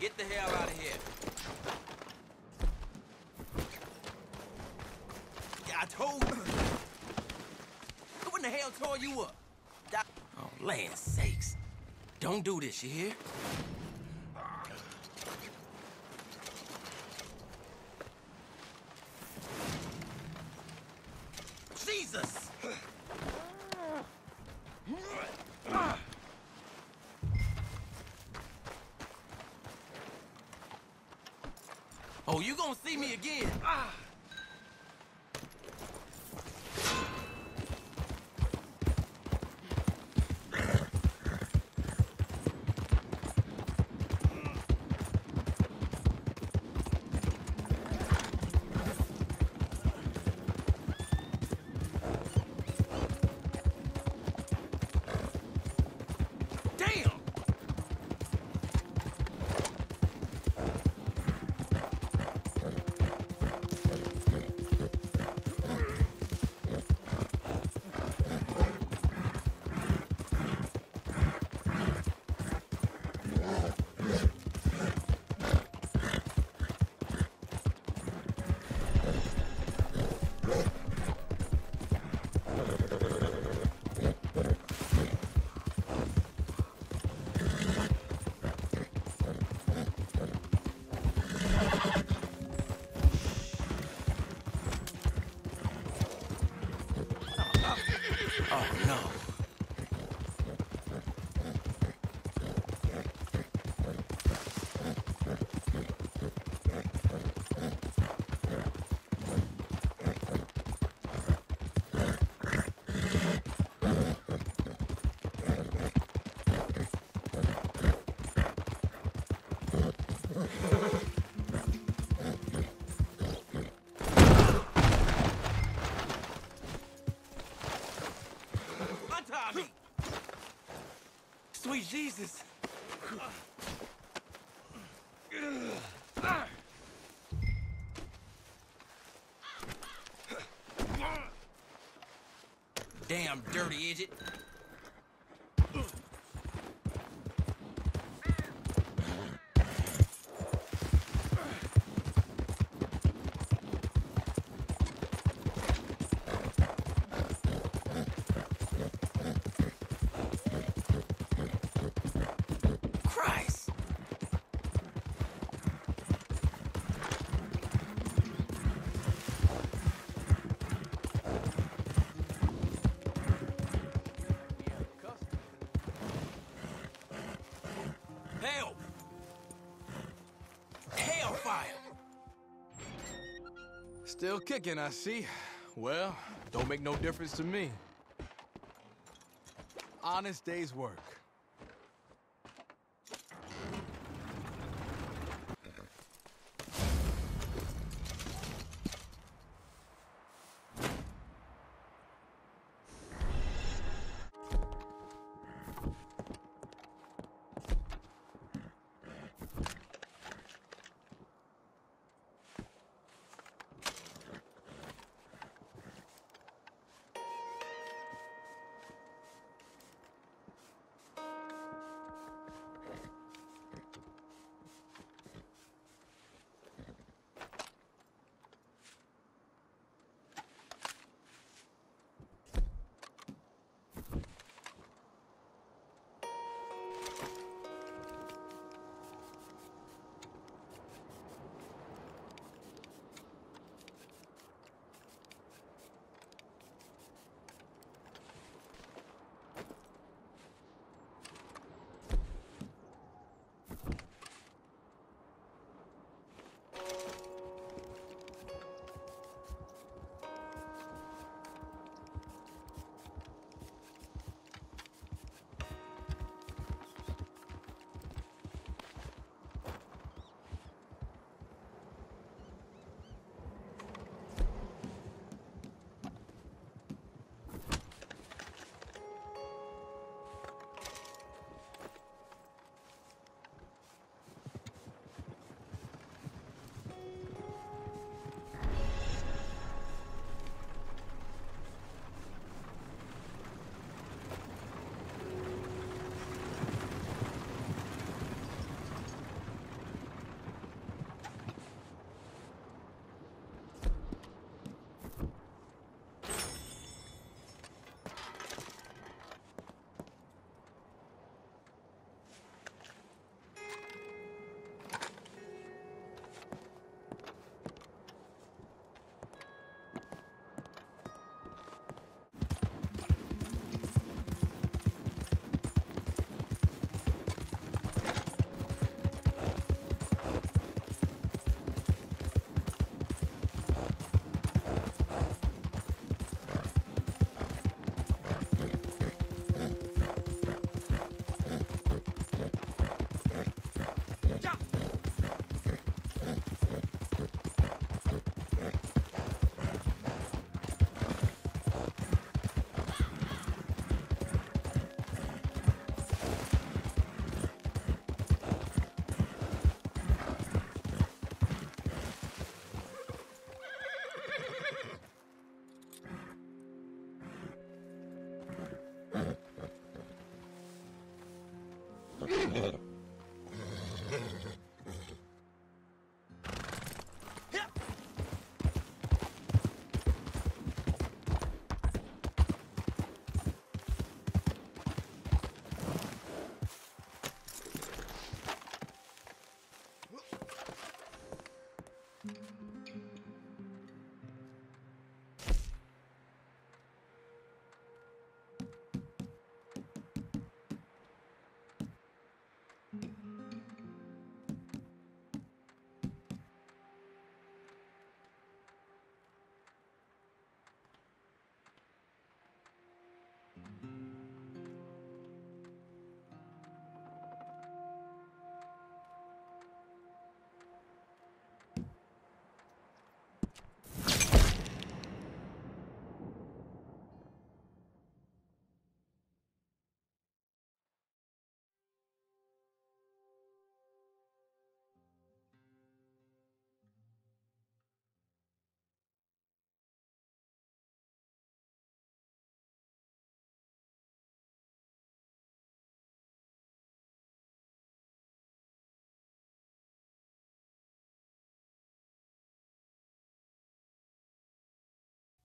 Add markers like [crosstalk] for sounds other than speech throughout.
Get the hell out of here. Yeah, I told you. [coughs] Who in the hell tore you up? Oh, land sakes. Don't do this, you hear? Jesus! Gonna see me again? Damn! Jesus! Damn dirty is Christ! Still kicking, I see. Well, don't make no difference to me. Honest day's work.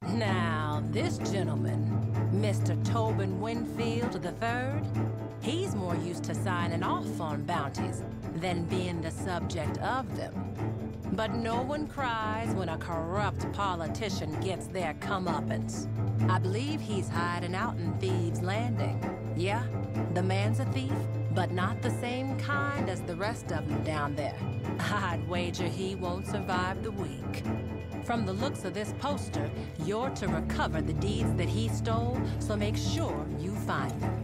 Now, this gentleman, Mr. Tobin Winfield III, he's more used to signing off on bounties than being the subject of them. But no one cries when a corrupt politician gets their comeuppance. I believe he's hiding out in Thieves' Landing. Yeah, the man's a thief, but not the same kind as the rest of them down there. [laughs] I'd wager he won't survive the week. From the looks of this poster, you're to recover the deeds that he stole, so make sure you find them.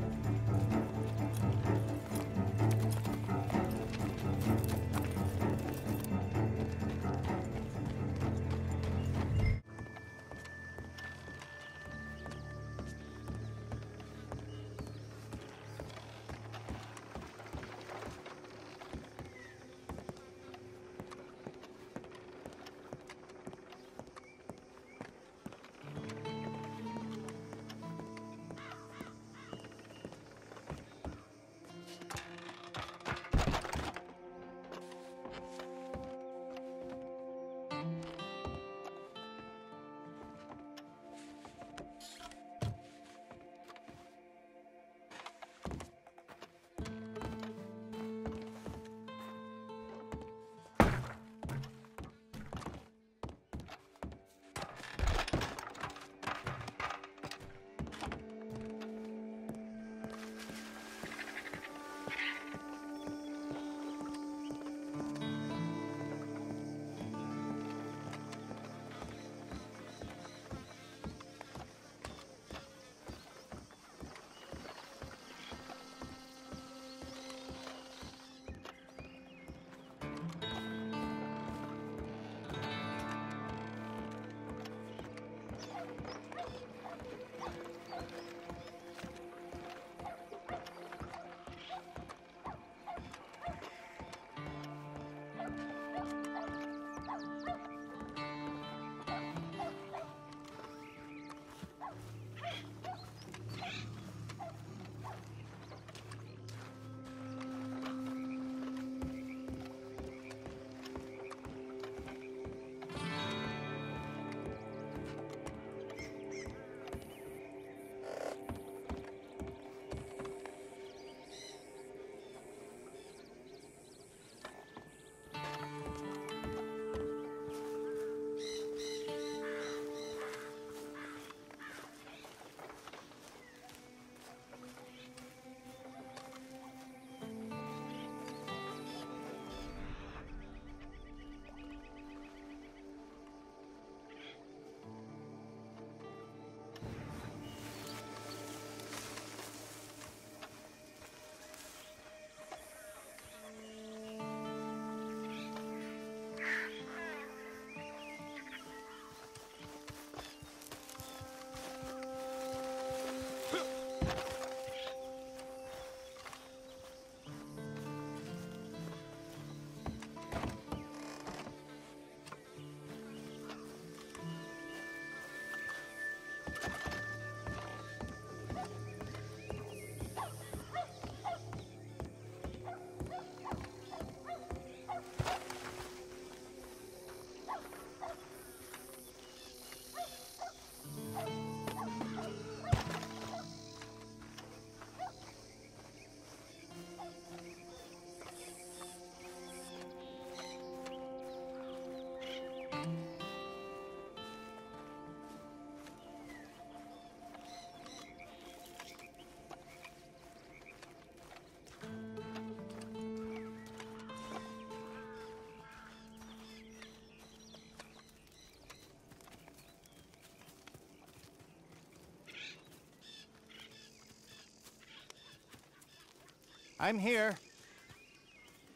I'm here.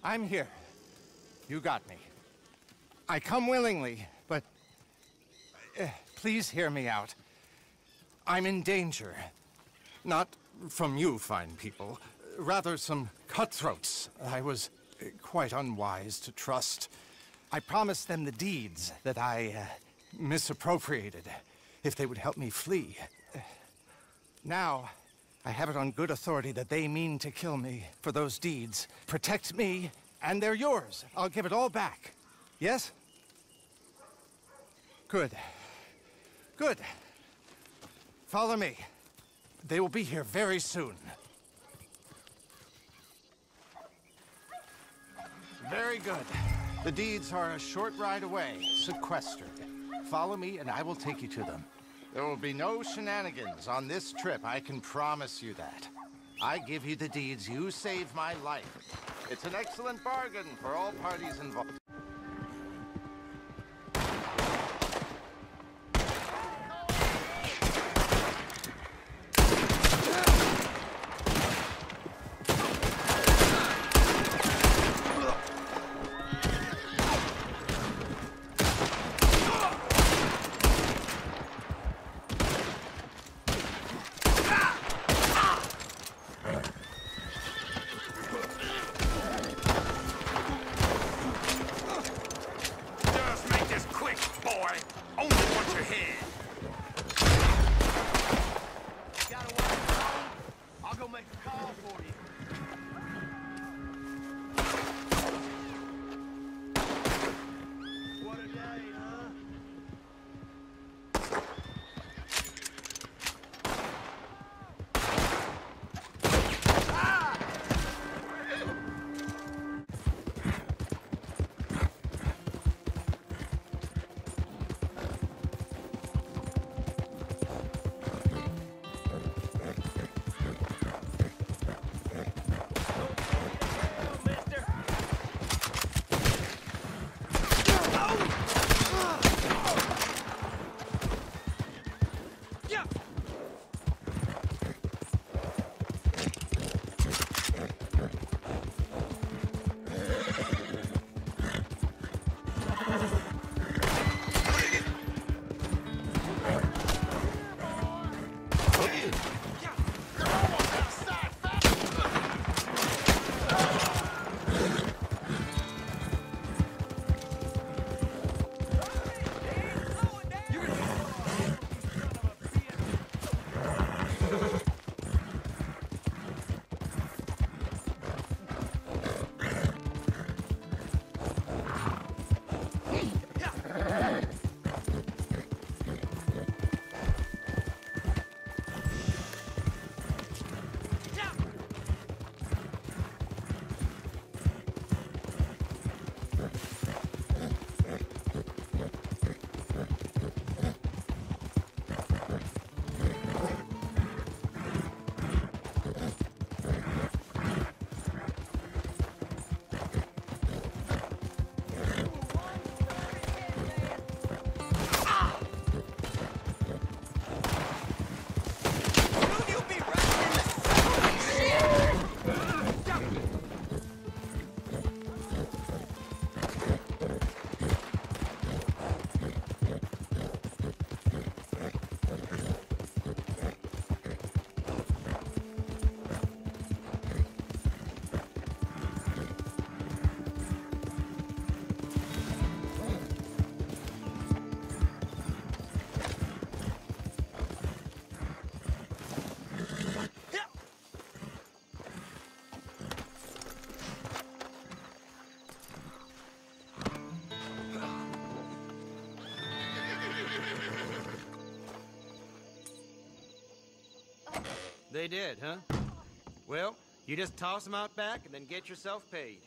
I'm here. You got me. I come willingly, but uh, please hear me out. I'm in danger. Not from you, fine people. Rather, some cutthroats I was uh, quite unwise to trust. I promised them the deeds that I uh, misappropriated if they would help me flee. Now, I have it on good authority that they mean to kill me for those deeds. Protect me, and they're yours. I'll give it all back. Yes? Good. Good. Follow me. They will be here very soon. Very good. The deeds are a short ride away, sequestered. Follow me and I will take you to them. There will be no shenanigans on this trip, I can promise you that. I give you the deeds, you save my life. It's an excellent bargain for all parties involved. They did, huh? Well, you just toss them out back and then get yourself paid.